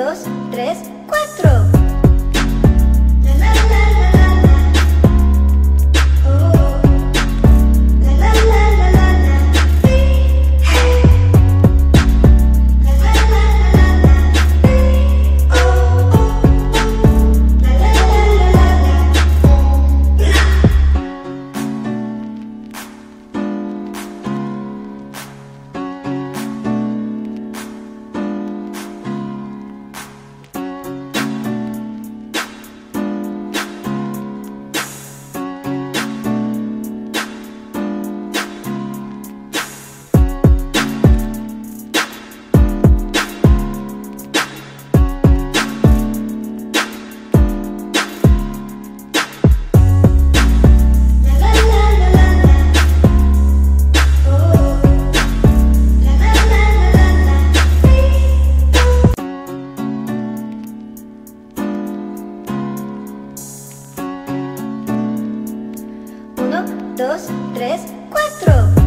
dos, tres, cuatro. Dos, tres, cuatro.